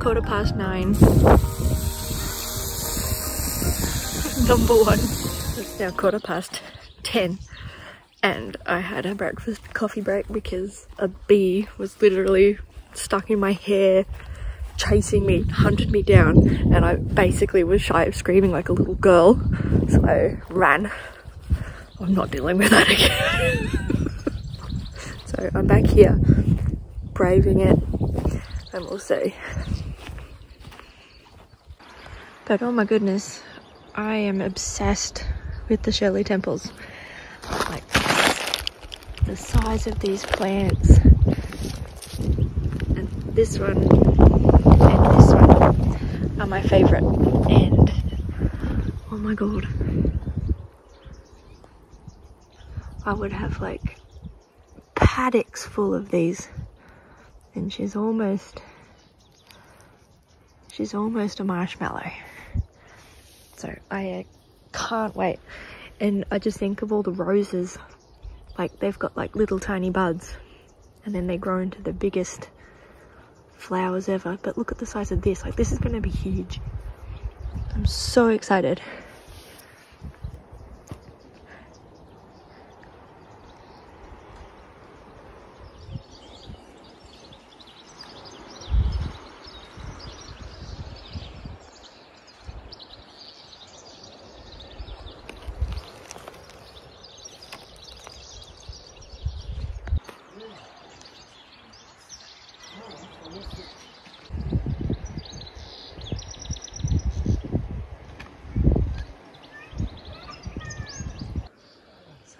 quarter past nine. Number one. It's now quarter past ten and I had a breakfast coffee break because a bee was literally stuck in my hair chasing me, hunted me down and I basically was shy of screaming like a little girl so I ran. I'm not dealing with that again. so I'm back here braving it and we'll see. But oh my goodness, I am obsessed with the Shirley temples. Like the size of these plants. And this one and this one are my favorite. And oh my god. I would have like paddocks full of these. And she's almost she's almost a marshmallow I can't wait. And I just think of all the roses. Like they've got like little tiny buds. And then they grow into the biggest flowers ever. But look at the size of this. Like this is going to be huge. I'm so excited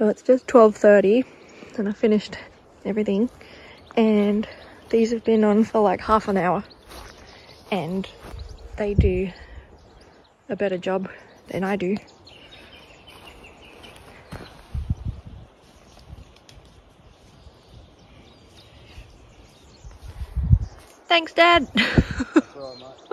So it's just 12.30 and I finished everything and these have been on for like half an hour and they do a better job than I do. Thanks, Dad.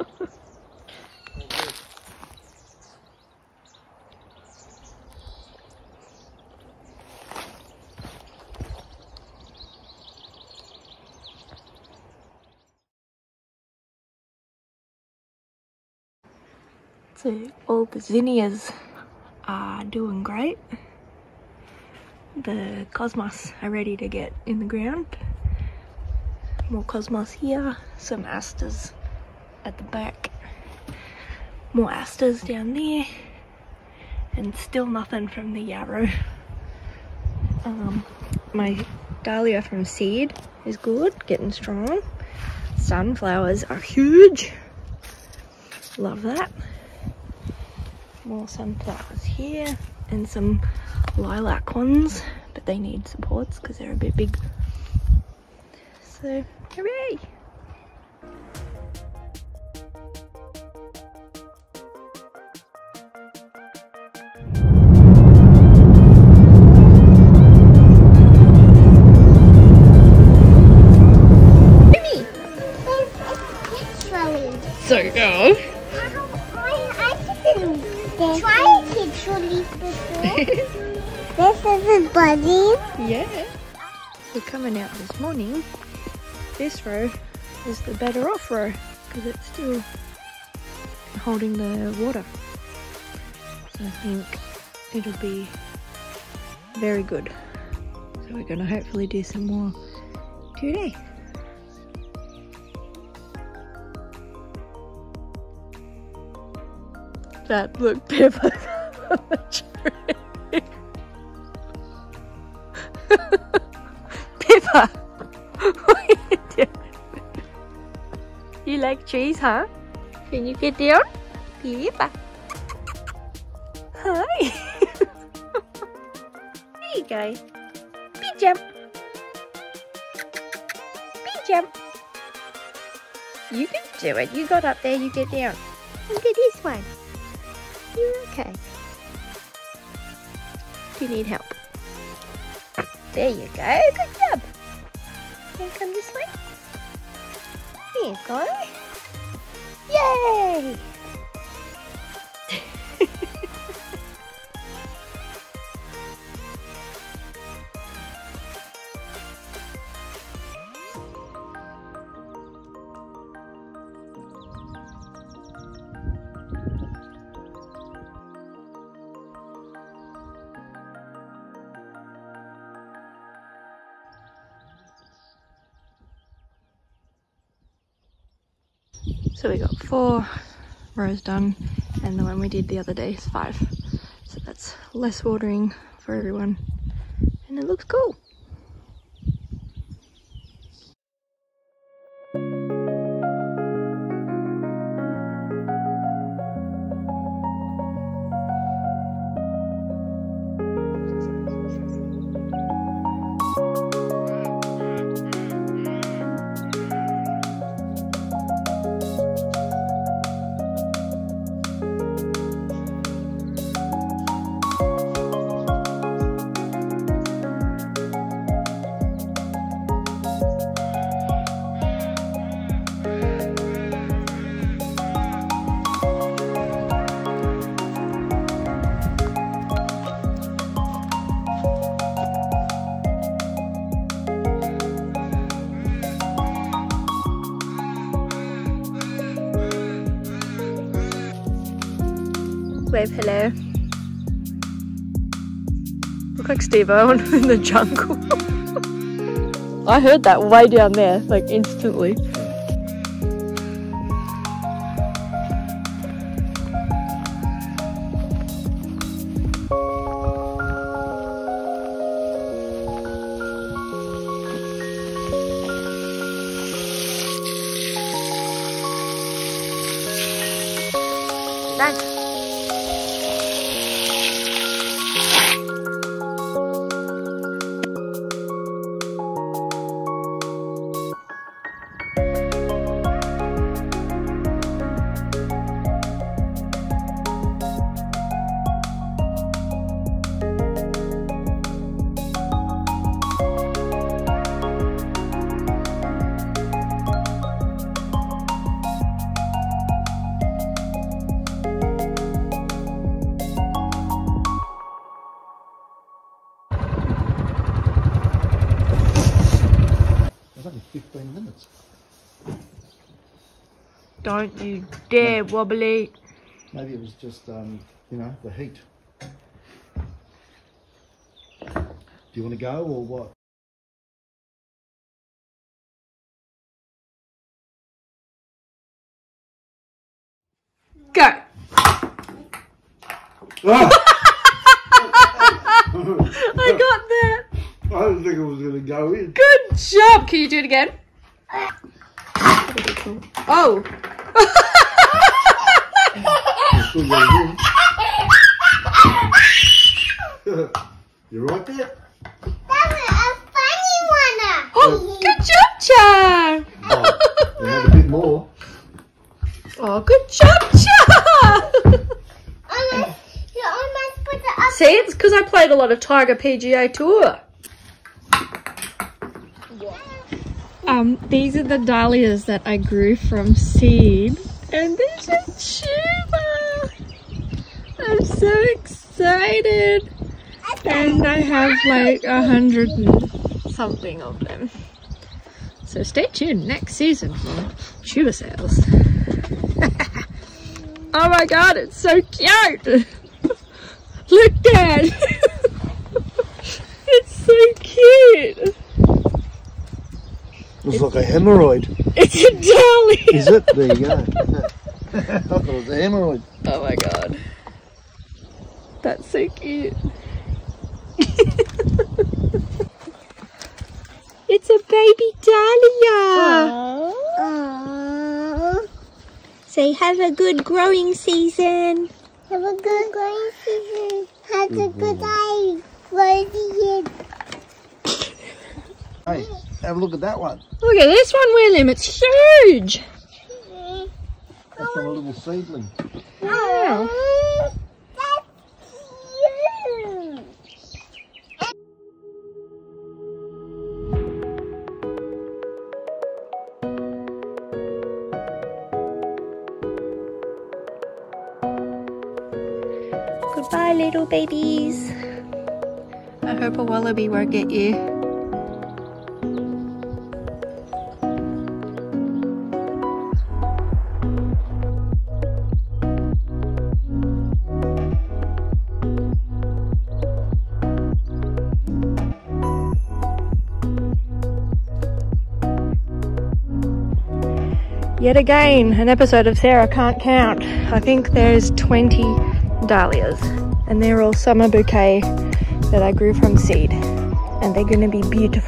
So all the zinnias are doing great. The cosmos are ready to get in the ground. More cosmos here, some asters at the back, more asters down there, and still nothing from the yarrow. Um, my dahlia from seed is good, getting strong. Sunflowers are huge. Love that more sunflowers here and some lilac ones but they need supports because they're a bit big. So hooray Yeah. We're coming out this morning. This row is the better off row because it's still holding the water. So I think it'll be very good. So we're going to hopefully do some more today. That look Pippa on the tree. Pippa, what are you doing? You like trees, huh? Can you get down? Pippa. Hi. there you go. Big jump. Big jump. You can do it. You got up there, you get down. Look at this one. You're okay. Do you need help? There you go. Good job. Can come this way? There you go. Yay! So we got four rows done and the one we did the other day is five. So that's less watering for everyone and it looks cool. Wave hello. Look like Steve Irwin in the jungle. I heard that way down there, like instantly. Don't you dare wobbly. Maybe it was just, um, you know, the heat. Do you want to go or what? Go. Ah! I got that. I didn't think I was going to go in. Good job. Can you do it again? Oh. I still got you right there? That was a funny one. Oh, good job, Char. Oh, you had a bit more. Oh, good job, Char. Almost, you almost put it up. See, it's because I played a lot of Tiger PGA Tour. Um, these are the dahlias that I grew from seed, and there's a tuber. I'm so excited, and I have like a hundred something of them. So stay tuned next season for tuber sales. oh my god, it's so cute! Look, Dad! it's so cute! Looks like a hemorrhoid. It's a dahlia! Is it? There you go. I thought it was a hemorrhoid. Oh my god. That's so cute. it's a baby dahlia! Aww. Say, have a good growing season. Have a good growing season. Have a good mm-hmm. eye. Growing Hey, have a look at that one. Look at this one, William. It's huge. That's from a little seedling. Wow. Goodbye, little babies. I hope a wallaby won't get you. Yet again, an episode of Sarah Can't Count. I think there's 20 dahlias, and they're all summer bouquet that I grew from seed, and they're going to be beautiful.